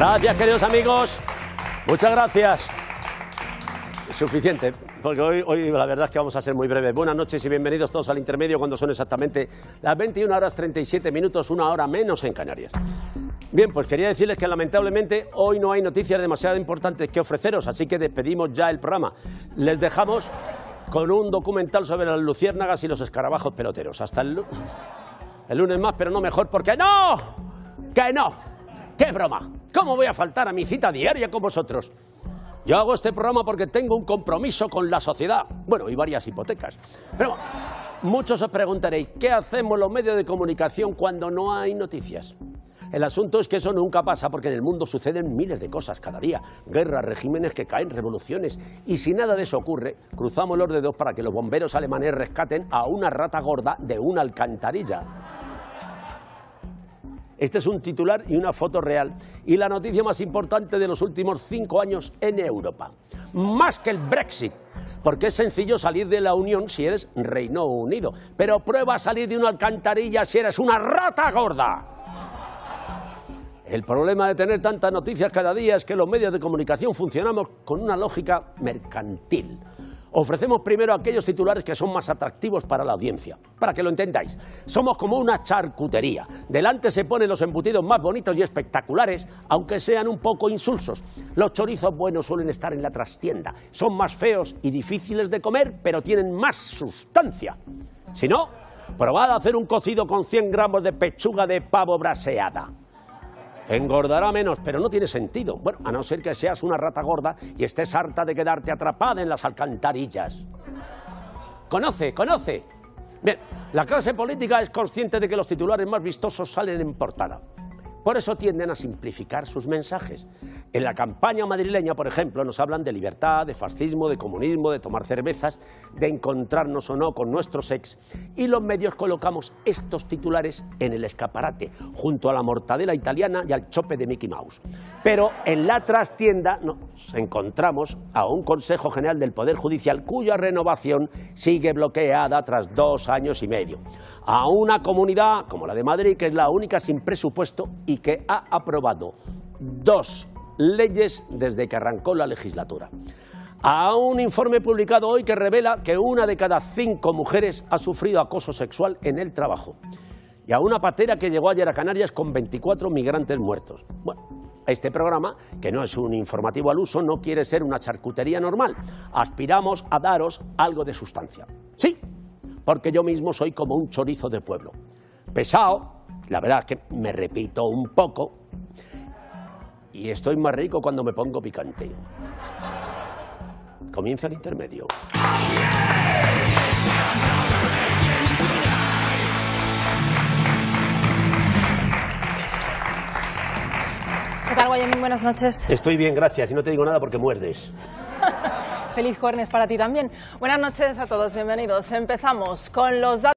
Gracias, queridos amigos. Muchas gracias. Suficiente, porque hoy, hoy la verdad es que vamos a ser muy breves. Buenas noches y bienvenidos todos al intermedio cuando son exactamente las 21 horas 37 minutos, una hora menos en Canarias. Bien, pues quería decirles que lamentablemente hoy no hay noticias demasiado importantes que ofreceros, así que despedimos ya el programa. Les dejamos con un documental sobre las luciérnagas y los escarabajos peloteros. Hasta el, el lunes más, pero no mejor, porque no, que no, qué broma. ¿Cómo voy a faltar a mi cita diaria con vosotros? Yo hago este programa porque tengo un compromiso con la sociedad. Bueno, y varias hipotecas. Pero muchos os preguntaréis, ¿qué hacemos los medios de comunicación cuando no hay noticias? El asunto es que eso nunca pasa porque en el mundo suceden miles de cosas cada día. Guerras, regímenes que caen, revoluciones. Y si nada de eso ocurre, cruzamos los dedos para que los bomberos alemanes rescaten a una rata gorda de una alcantarilla. Este es un titular y una foto real y la noticia más importante de los últimos cinco años en Europa. Más que el Brexit, porque es sencillo salir de la Unión si eres Reino Unido, pero prueba a salir de una alcantarilla si eres una rata gorda. El problema de tener tantas noticias cada día es que los medios de comunicación funcionamos con una lógica mercantil. Ofrecemos primero aquellos titulares que son más atractivos para la audiencia. Para que lo entendáis, somos como una charcutería. Delante se ponen los embutidos más bonitos y espectaculares, aunque sean un poco insulsos. Los chorizos buenos suelen estar en la trastienda. Son más feos y difíciles de comer, pero tienen más sustancia. Si no, probad a hacer un cocido con 100 gramos de pechuga de pavo braseada. Engordará menos, pero no tiene sentido. Bueno, a no ser que seas una rata gorda y estés harta de quedarte atrapada en las alcantarillas. Conoce, conoce. Bien, la clase política es consciente de que los titulares más vistosos salen en portada. Por eso tienden a simplificar sus mensajes. En la campaña madrileña, por ejemplo, nos hablan de libertad, de fascismo, de comunismo, de tomar cervezas, de encontrarnos o no con nuestros ex. Y los medios colocamos estos titulares en el escaparate, junto a la mortadela italiana y al chope de Mickey Mouse. Pero en la trastienda nos encontramos a un Consejo General del Poder Judicial cuya renovación sigue bloqueada tras dos años y medio. A una comunidad como la de Madrid, que es la única sin presupuesto y que ha aprobado dos leyes desde que arrancó la legislatura. A un informe publicado hoy que revela que una de cada cinco mujeres ha sufrido acoso sexual en el trabajo. Y a una patera que llegó ayer a Canarias con 24 migrantes muertos. Bueno, este programa, que no es un informativo al uso, no quiere ser una charcutería normal. Aspiramos a daros algo de sustancia. Sí, porque yo mismo soy como un chorizo de pueblo. Pesado, la verdad es que me repito un poco, y estoy más rico cuando me pongo picante. Comienza el intermedio. ¿Qué tal, Guayamin? Buenas noches. Estoy bien, gracias, y no te digo nada porque muerdes. Feliz jueves para ti también. Buenas noches a todos, bienvenidos. Empezamos con los datos.